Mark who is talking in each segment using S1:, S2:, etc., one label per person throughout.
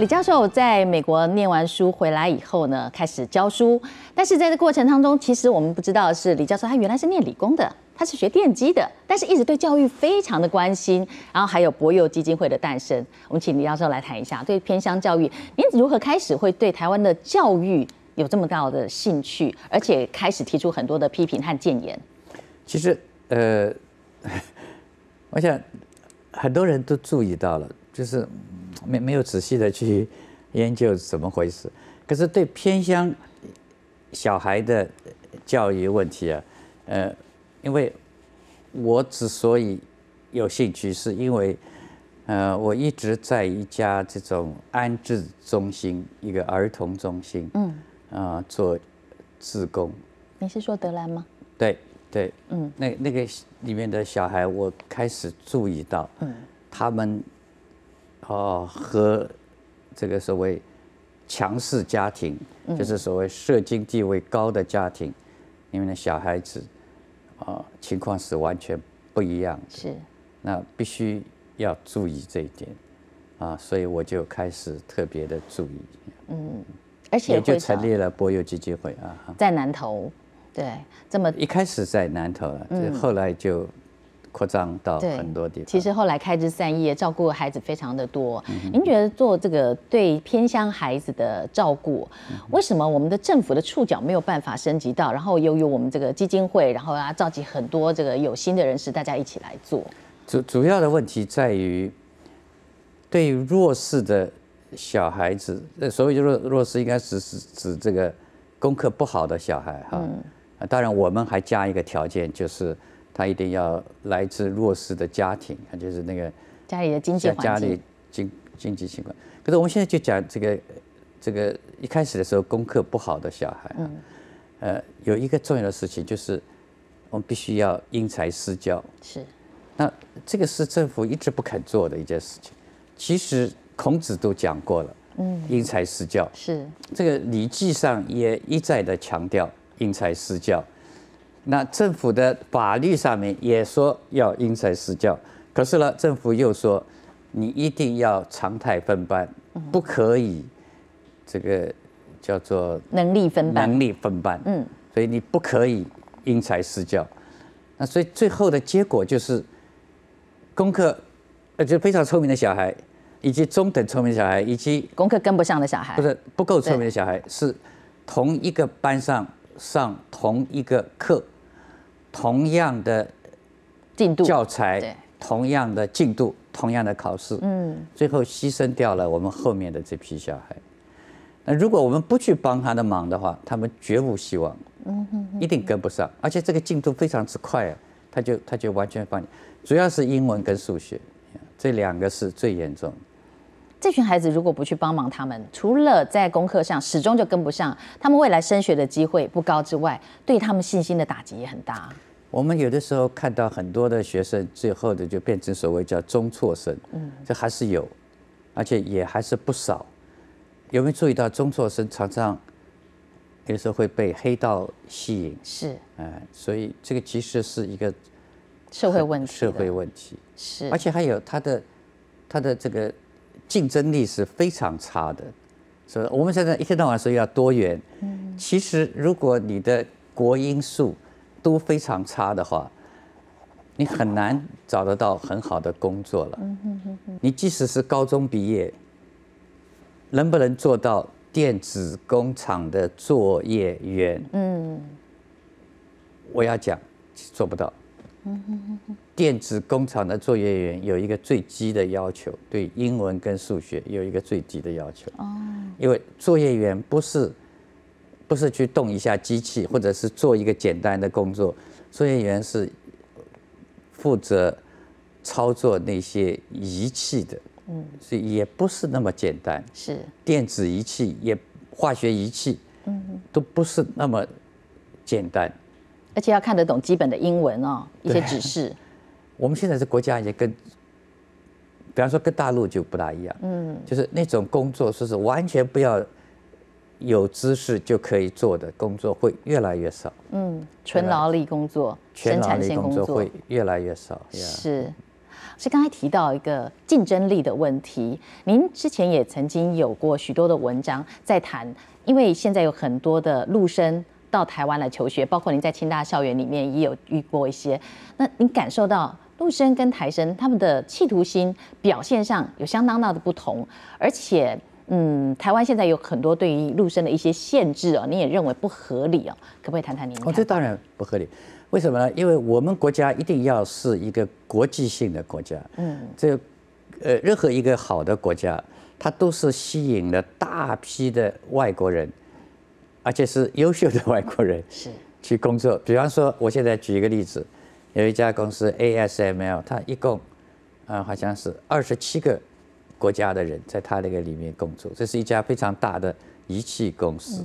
S1: 李教授在美国念完书回来以后呢，开始教书。但是在这过程当中，其实我们不知道的是，李教授他原来是念理工的，他是学电机的，但是一直对教育非常的关心。然后还有博幼基金会的诞生，我们请李教授来谈一下对偏乡教育，您如何开始会对台湾的教育有这么大的兴趣，而且开始提出很多的批评和建言。
S2: 其实，呃，我想很多人都注意到了，就是没没有仔细的去研究怎么回事。可是对偏乡小孩的教育问题啊，呃，因为我之所以有兴趣，是因为呃，我一直在一家这种安置中心，一个儿童中心，嗯，啊，做志工。
S1: 你是说德兰吗？
S2: 对。对，嗯，那那个里面的小孩，我开始注意到，嗯，他们，哦，和这个所谓强势家庭，就是所谓社经地位高的家庭，里面的小孩子，啊，情况是完全不一样的。
S1: 是，
S2: 那必须要注意这一点，啊，所以我就开始特别的注意，
S1: 嗯，而且
S2: 也就成立了博友基金会啊，
S1: 在南投。对，这么
S2: 一开始在南投了，嗯，后来就扩张到很多地方。
S1: 其实后来开枝散叶，照顾孩子非常的多。您觉得做这个对偏乡孩子的照顾，为什么我们的政府的触角没有办法升级到？然后由于我们这个基金会，然后啊召集很多这个有心的人士，大家一起来做。
S2: 主主要的问题在于，对于弱势的小孩子，所谓弱弱势，应该是指指这个功课不好的小孩哈。当然，我们还加一个条件，就是他一定要来自弱势的家庭，就是那个
S1: 家里的经济环境、
S2: 家里经经济情况。可是我们现在就讲这个这个一开始的时候功课不好的小孩啊，呃，有一个重要的事情就是我们必须要因材施教。
S1: 是。
S2: 那这个是政府一直不肯做的一件事情。其实孔子都讲过了，嗯，因材施教
S1: 是。
S2: 这个《礼记》上也一再的强调。因材施教，那政府的法律上面也说要因材施教，可是呢，政府又说你一定要常态分班，不可以这个叫做
S1: 能力分班，
S2: 能力分班，嗯，所以你不可以因材施教，那所以最后的结果就是功课呃就非常聪明的小孩，以及中等聪明的小孩，以及
S1: 功课跟不上的小孩，
S2: 不是不够聪明的小孩，是同一个班上。上同一个课，同样的
S1: 进度。
S2: 教材，同样的进度，同样的考试，嗯，最后牺牲掉了我们后面的这批小孩。那如果我们不去帮他的忙的话，他们绝无希望，嗯哼，一定跟不上，而且这个进度非常之快啊，他就他就完全放，主要是英文跟数学，这两个是最严重。
S1: 这群孩子如果不去帮忙他们，除了在功课上始终就跟不上，他们未来升学的机会不高之外，对他们信心的打击也很大。
S2: 我们有的时候看到很多的学生，最后的就变成所谓叫中辍生，嗯，这还是有，而且也还是不少。有没有注意到中辍生常常有时候会被黑道吸引？
S1: 是，
S2: 哎，所以这个其实是一个
S1: 社会问题，
S2: 社会问题
S1: 是，
S2: 而且还有他的他的这个。竞争力是非常差的，所以我们现在一天到晚说要多元，嗯，其实如果你的国因素都非常差的话，你很难找得到很好的工作了。嗯哼哼哼，你即使是高中毕业，能不能做到电子工厂的作业员？嗯，我要讲，做不到。电子工厂的作业员有一个最低的要求，对英文跟数学有一个最低的要求。哦，因为作业员不是不是去动一下机器，或者是做一个简单的工作，作业员是负责操作那些仪器的。嗯，所以也不是那么简单。
S1: 是
S2: 电子仪器也化学仪器，嗯，都不是那么简单。
S1: 而且要看得懂基本的英文哦，一些指示。
S2: 我们现在这国家也跟，比方说跟大陆就不大一样，嗯，就是那种工作说是完全不要有知识就可以做的工作会越来越少。嗯，
S1: 纯劳力工作、
S2: 全产性工作会越来越少。
S1: 是。是刚才提到一个竞争力的问题。您之前也曾经有过许多的文章在谈，因为现在有很多的陆生到台湾来求学，包括您在清大校园里面也有遇过一些。那您感受到陆生跟台生他们的企图心表现上有相当大的不同，而且。嗯，台湾现在有很多对于陆生的一些限制哦，你也认为不合理哦？可不可以谈谈您？
S2: 哦，这当然不合理。为什么呢？因为我们国家一定要是一个国际性的国家。嗯，这呃，任何一个好的国家，它都是吸引了大批的外国人，而且是优秀的外国人是去工作。比方说，我现在举一个例子，有一家公司 ASML，它一共啊好像是二十七个。国家的人在它那个里面工作，这是一家非常大的仪器公司，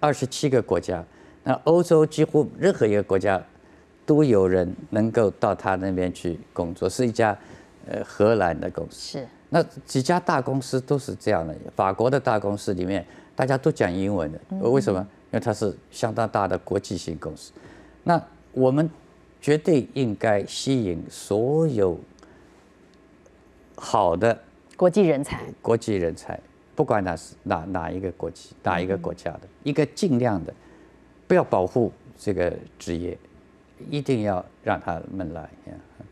S2: 二十七个国家，那欧洲几乎任何一个国家都有人能够到他那边去工作，是一家呃荷兰的公司。是，那几家大公司都是这样的，法国的大公司里面大家都讲英文的，为什么？因为它是相当大的国际性公司。那我们绝对应该吸引所有好的。
S1: 国际人才，
S2: 国际人才，不管他是哪哪一个国籍、哪一个国家的，一个尽量的，不要保护这个职业，一定要让他们来。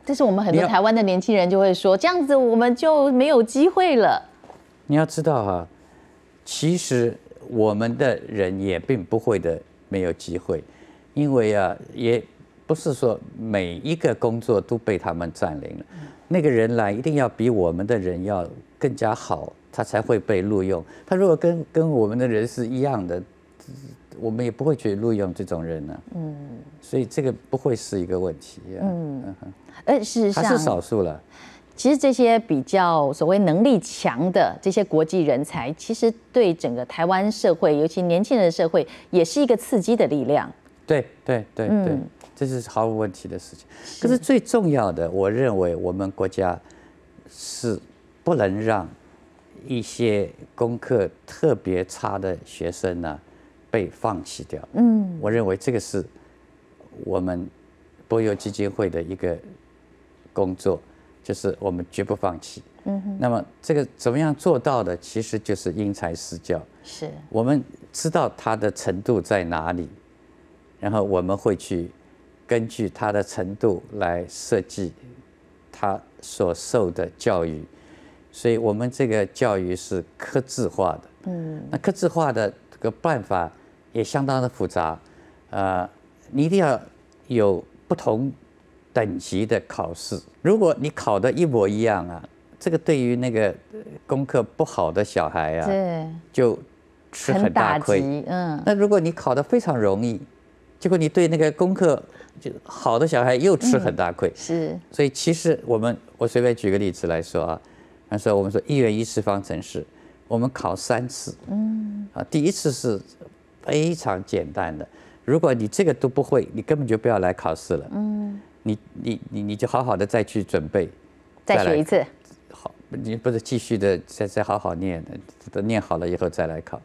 S1: 但是我们很多台湾的年轻人就会说，这样子我们就没有机会了。
S2: 你要知道哈，其实我们的人也并不会的没有机会，因为啊，也不是说每一个工作都被他们占领了。那个人来一定要比我们的人要更加好，他才会被录用。他如果跟跟我们的人是一样的，我们也不会去录用这种人呢。嗯，所以这个不会是一个问题。嗯
S1: 嗯，而事实上
S2: 还是少数了。
S1: 其实这些比较所谓能力强的这些国际人才，其实对整个台湾社会，尤其年轻人的社会，也是一个刺激的力量。
S2: 对对对对。这是毫无问题的事情，可是最重要的，我认为我们国家是不能让一些功课特别差的学生呢被放弃掉。嗯，我认为这个是我们博友基金会的一个工作，就是我们绝不放弃。嗯哼。那么这个怎么样做到的？其实就是因材施教。是。我们知道他的程度在哪里，然后我们会去。根据他的程度来设计他所受的教育，所以我们这个教育是刻制化的。嗯，那刻制化的这个办法也相当的复杂。呃，你一定要有不同等级的考试。如果你考的一模一样啊，这个对于那个功课不好的小孩啊，对，就吃很大亏。嗯，那如果你考的非常容易，结果你对那个功课就好的小孩又吃很大亏，是。所以其实我们我随便举个例子来说啊，他说我们说一元一次方程式，我们考三次，嗯，啊，第一次是非常简单的，如果你这个都不会，你根本就不要来考试了，嗯，你你你你就好好的再去准备，
S1: 再学一次，
S2: 好，你不是继续的再再好好念，等念好了以后再来考，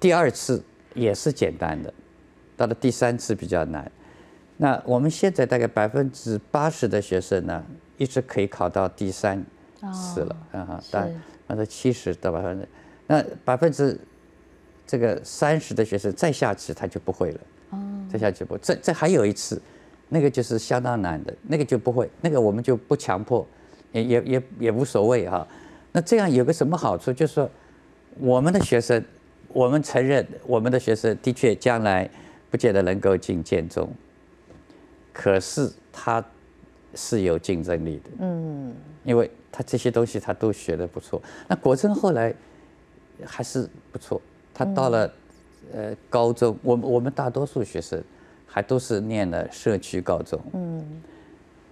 S2: 第二次也是简单的。到了第三次比较难，那我们现在大概百分之八十的学生呢，一直可以考到第三次了，啊，但百分之七十到百分之，那百分之这个三十的学生再下去他就不会了，哦，再下去不，这这还有一次，那个就是相当难的，那个就不会，那个我们就不强迫，也也也也无所谓哈。那这样有个什么好处，就是说我们的学生，我们承认我们的学生的确将来。不见得能够进建中，可是他是有竞争力的，嗯，因为他这些东西他都学的不错。那国珍后来还是不错，他到了呃高中，我我们大多数学生还都是念了社区高中，嗯，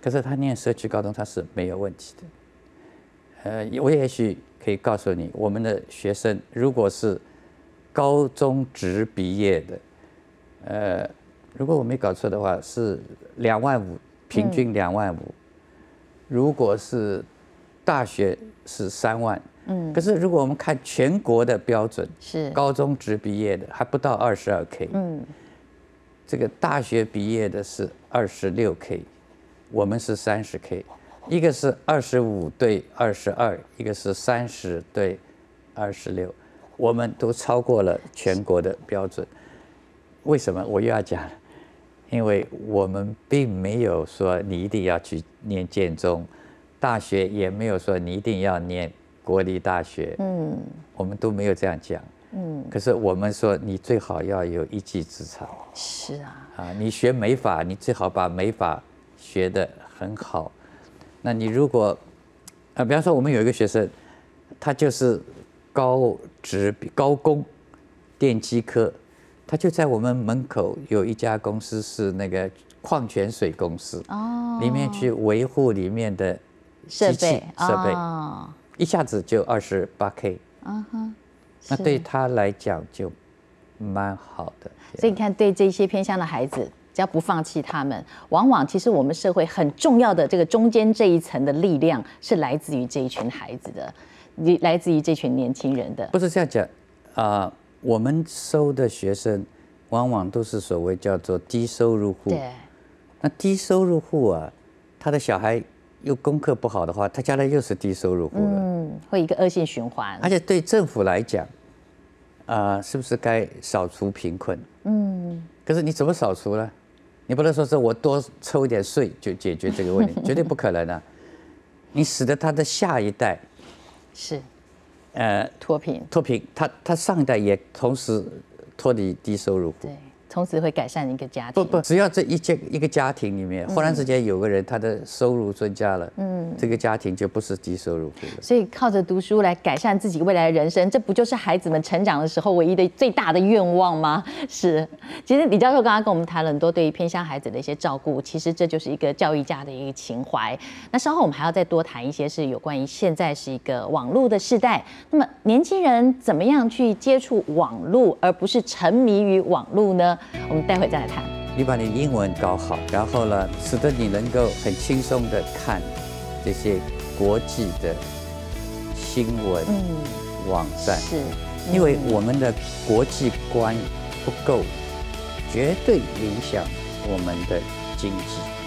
S2: 可是他念社区高中他是没有问题的。呃，我也许可以告诉你，我们的学生如果是高中职毕业的。呃，如果我没搞错的话，是两万五，平均两万五。如果是大学是三万，嗯。可是如果我们看全国的标准，是高中职毕业的还不到二十二 K，嗯。这个大学毕业的是二十六 K，我们是三十 K，一个是二十五对二十二，一个是三十对二十六，我们都超过了全国的标准。为什么我又要讲？因为我们并没有说你一定要去念建中大学，也没有说你一定要念国立大学。嗯，我们都没有这样讲。嗯，可是我们说你最好要有一技之长。
S1: 是啊。
S2: 啊，你学美法，你最好把美法学得很好。那你如果啊，比方说我们有一个学生，他就是高职高工电机科。他就在我们门口有一家公司，是那个矿泉水公司，哦，里面去维护里面的
S1: 设备
S2: 设备，一下子就二十八 K，啊哈，那对他来讲就蛮好的。
S1: 所以你看，对这些偏乡的孩子，只要不放弃他们，往往其实我们社会很重要的这个中间这一层的力量，是来自于这一群孩子的，你来自于这群年轻人的。
S2: 不是这样讲啊。我们收的学生，往往都是所谓叫做低收入户。
S1: 对。
S2: 那低收入户啊，他的小孩又功课不好的话，他将来又是低收入户了。嗯，
S1: 会一个恶性循环。
S2: 而且对政府来讲，啊，是不是该扫除贫困？嗯。可是你怎么扫除呢？你不能说是我多抽一点税就解决这个问题，绝对不可能的。你使得他的下一代
S1: 是。呃，脱贫，
S2: 脱贫，他他上一代也同时脱离低收入户。
S1: 对。从此会改善一个家庭。
S2: 不不，只要这一家一个家庭里面，忽然之间有个人他的收入增加了，嗯，这个家庭就不是低收入户了。
S1: 所以靠着读书来改善自己未来的人生，这不就是孩子们成长的时候唯一的最大的愿望吗？是。其实李教授刚刚跟我们谈了很多对于偏乡孩子的一些照顾，其实这就是一个教育家的一个情怀。那稍后我们还要再多谈一些是有关于现在是一个网络的时代，那么年轻人怎么样去接触网络，而不是沉迷于网络呢？我们待会再来谈。
S2: 你把你英文搞好，然后呢，使得你能够很轻松的看这些国际的新闻网站。
S1: 是，
S2: 因为我们的国际观不够，绝对影响我们的经济。